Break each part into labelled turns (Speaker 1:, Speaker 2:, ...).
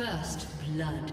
Speaker 1: First blood.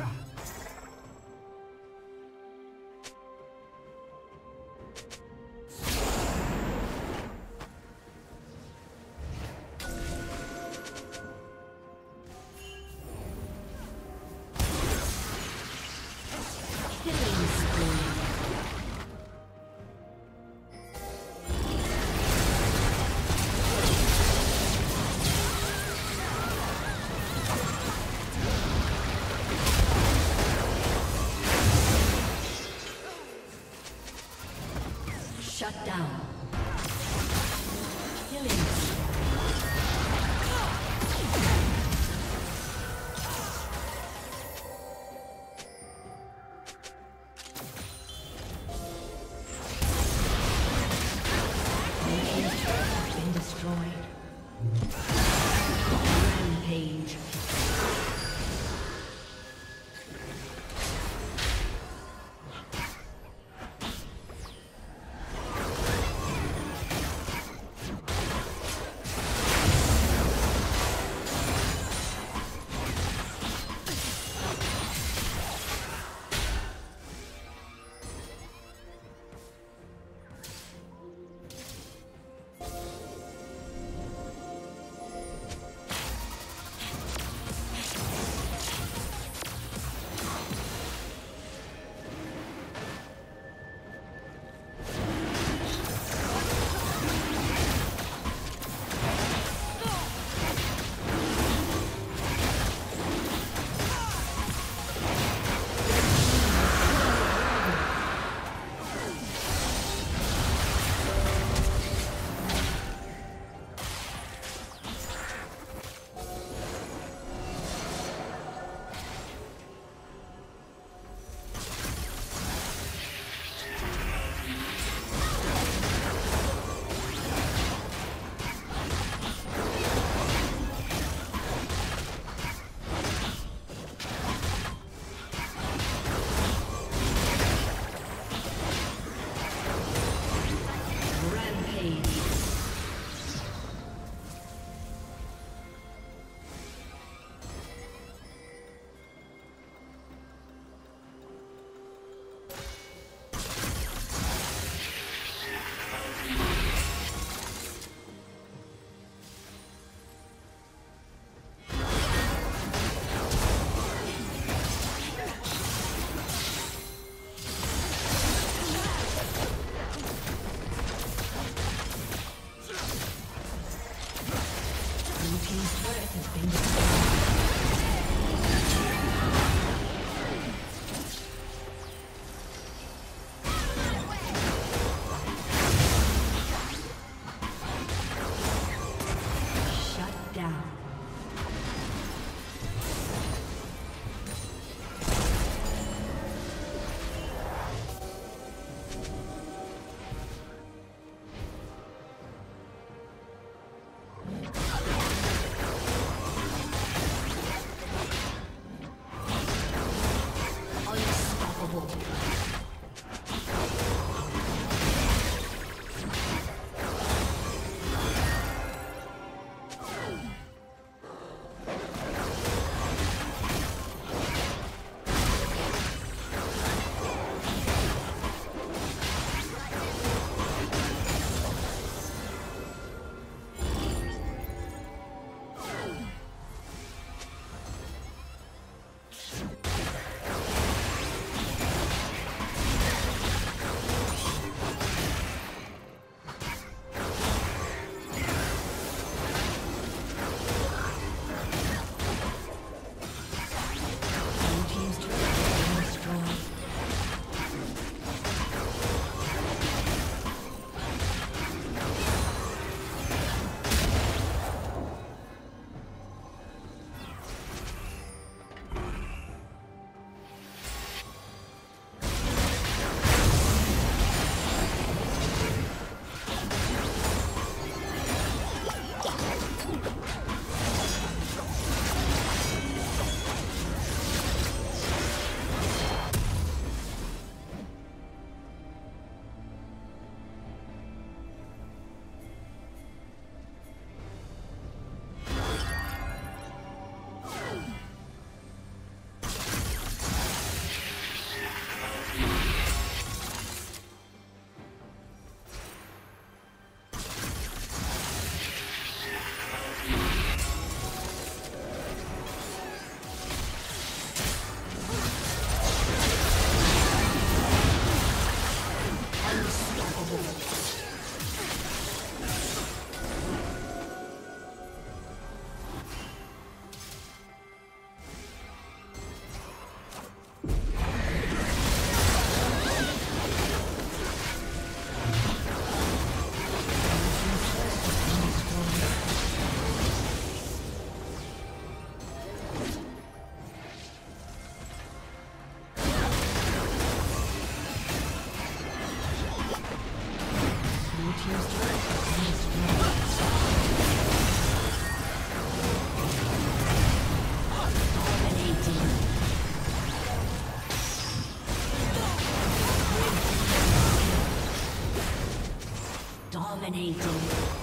Speaker 1: Dominating.